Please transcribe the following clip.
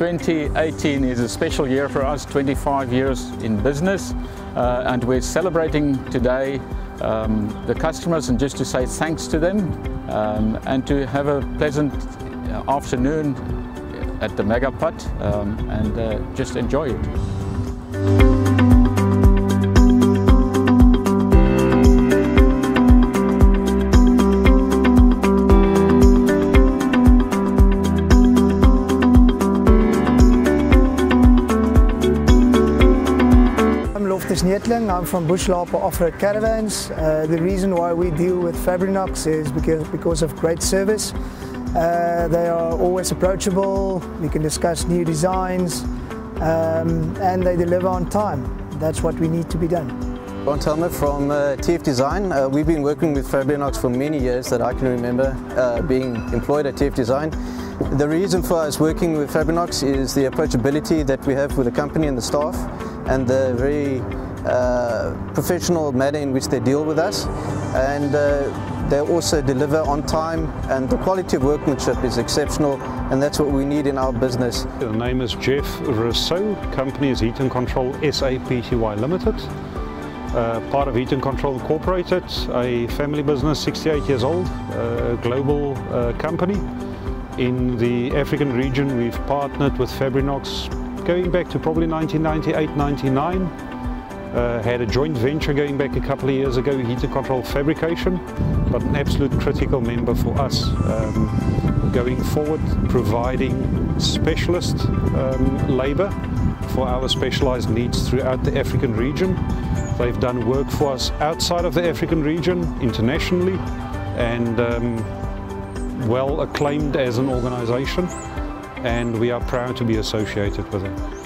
2018 is a special year for us, 25 years in business, uh, and we're celebrating today um, the customers and just to say thanks to them um, and to have a pleasant afternoon at the Megaput um, and uh, just enjoy it. Loftus Neethling. I'm from Bushlaper Off-Road Caravans. Uh, the reason why we deal with Fabrinox is because, because of great service. Uh, they are always approachable, we can discuss new designs, um, and they deliver on time. That's what we need to be done. Ron Telmer from uh, TF Design. Uh, we've been working with Fabrinox for many years that I can remember uh, being employed at TF Design. The reason for us working with Fabrinox is the approachability that we have with the company and the staff and the very uh, professional manner in which they deal with us. And uh, they also deliver on time and the quality of workmanship is exceptional and that's what we need in our business. The name is Jeff Rousseau, company is Heat and Control SA Pty Limited. Uh, part of Heat and Control Incorporated, a family business, 68 years old, global uh, company. In the African region, we've partnered with Fabrinox going back to probably 1998-99. Uh, had a joint venture going back a couple of years ago, Heat and Control Fabrication, but an absolute critical member for us um, going forward, providing specialist um, labour for our specialized needs throughout the African region. They've done work for us outside of the African region, internationally, and um, well acclaimed as an organization. And we are proud to be associated with them.